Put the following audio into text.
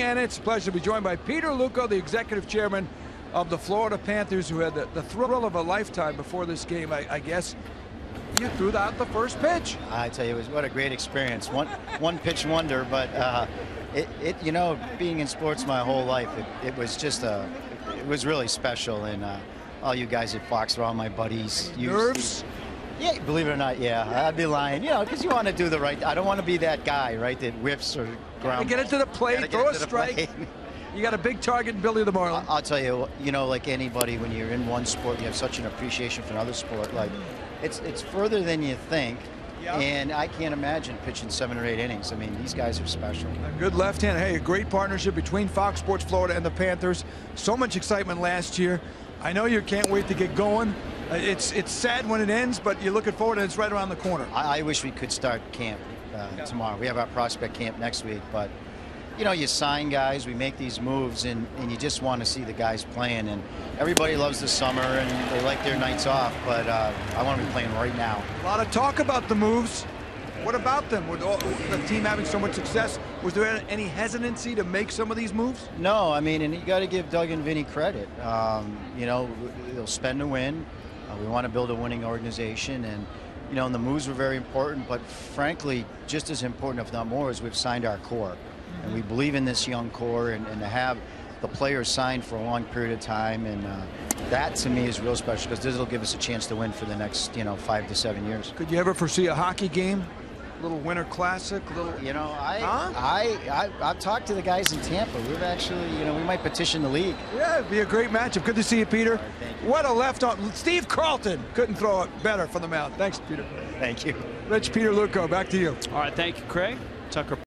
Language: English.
and it's a pleasure to be joined by Peter Luukko, the executive chairman of the Florida Panthers, who had the, the thrill of a lifetime before this game, I, I guess. You threw out the first pitch. I tell you, it was what a great experience. One one pitch wonder, but uh, it, it you know being in sports my whole life, it, it was just a it was really special. And uh, all you guys at Fox are all my buddies. You, Nerves? Yeah, believe it or not, yeah, I'd be lying. You know, because you want to do the right. I don't want to be that guy, right, that whiffs or ground. get it to the plate, throw a strike. You got a big target in Billy the Marlin. I'll tell you, you know, like anybody, when you're in one sport, you have such an appreciation for another sport. Like, mm-hmm. it's it's further than you think. Yeah. And I can't imagine pitching seven or eight innings. I mean, these guys are special. A good left hand. Hey, a great partnership between Fox Sports Florida and the Panthers. So much excitement last year. I know you can't wait to get going. Uh, It's it's sad when it ends, but you're looking forward and it's right around the corner. I, I wish we could start camp uh, tomorrow. We have our prospect camp next week, but you know, you sign guys, we make these moves, and, and you just want to see the guys playing. And everybody loves the summer and they like their nights off, but uh, I want to be playing right now. A lot of talk about the moves. What about them? With all, the team having so much success, was there any hesitancy to make some of these moves? No, I mean, and you got to give Doug and Vinny credit. Um, you know, they'll spend to win. Uh, we want to build a winning organization, and you know, and the moves were very important. But frankly, just as important, if not more, is we've signed our core, and we believe in this young core, and, and to have the players signed for a long period of time, and uh, that to me is real special because this will give us a chance to win for the next, you know, five to seven years. Could you ever foresee a hockey game? Little winter classic, little. You know, I, Huh? I, I, I've talked to the guys in Tampa. We've actually, you know, we might petition the league. Yeah, it'd be a great matchup. Good to see you, Peter. thank you. What a left on. Steve Carlton couldn't throw it better from the mound. Thanks, Peter. Thank you. Rich Peter Luukko, back to you. All right, thank you, Craig. Tucker